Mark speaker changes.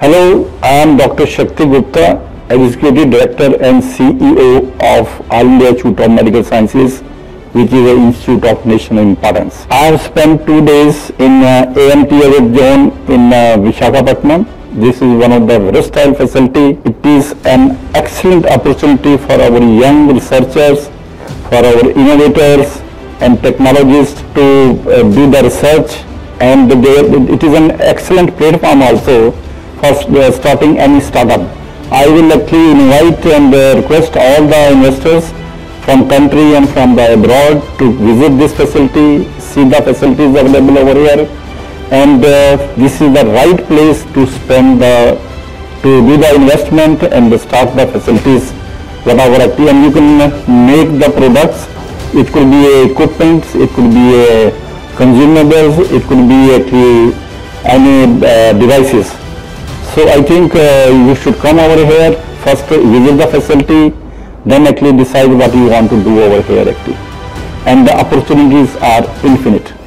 Speaker 1: Hello, I am Dr. Shakti Gupta, Executive Director and CEO of All India Institute of Medical Sciences, which is an institute of national importance. I have spent two days in uh, AMT zone in uh, Vishakhapatnam. This is one of the versatile facility. It is an excellent opportunity for our young researchers, for our innovators and technologists to uh, do the research and they, it is an excellent platform also for uh, starting any startup. I will actually invite and uh, request all the investors from country and from the abroad to visit this facility, see the facilities available over here and uh, this is the right place to spend the, to do the investment and start the facilities whatever actually and you can make the products. It could be equipment, it could be a consumables, it could be actually any uh, devices. So I think uh, you should come over here, first visit the facility, then actually decide what you want to do over here actually. And the opportunities are infinite.